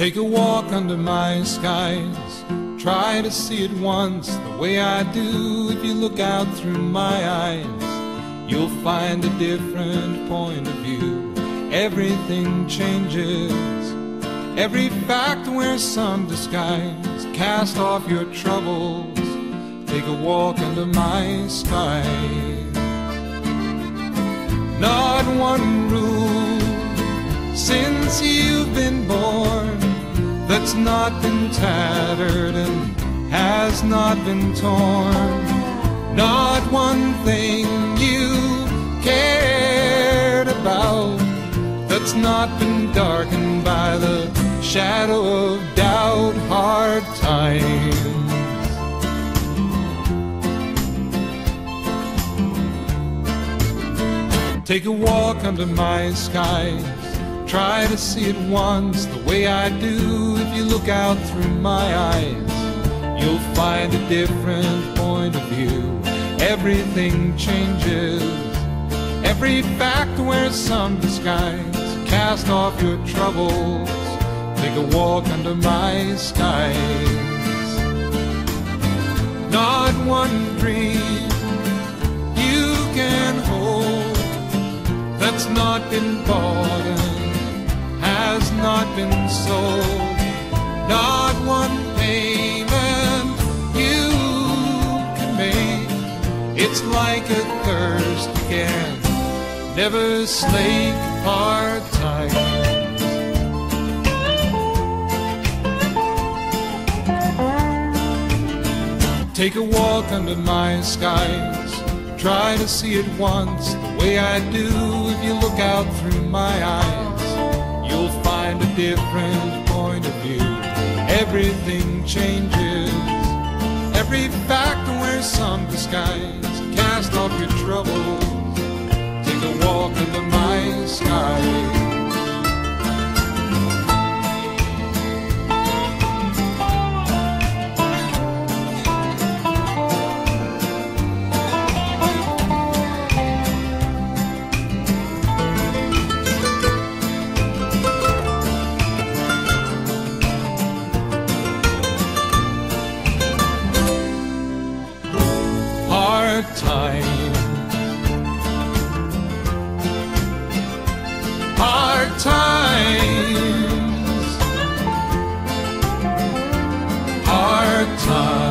Take a walk under my skies. Try to see it once the way I do. If you look out through my eyes, you'll find a different point of view. Everything changes. Every fact wears some disguise. Cast off your troubles. Take a walk under my skies. Not one rule since you've been born that's not been tattered and has not been torn. Not one thing you cared about that's not been darkened by the shadow of doubt, hard times. Take a walk under my skies. Try to see it once the way I do. If you look out through my eyes, you'll find a different point of view. Everything changes. Every fact wears some disguise. Cast off your troubles. Take a walk under my skies. Not one dream you can hold that's not been bought has not been sold. Not one payment you can make. It's like a thirst can never slake hard times. Take a walk under my skies. Try to see it once the way I do. If you look out through my eyes, you'll find a different point of view. Everything changes. Every fact wears some disguise. Cast off your troubles. Hard time. Hard times. Hard times.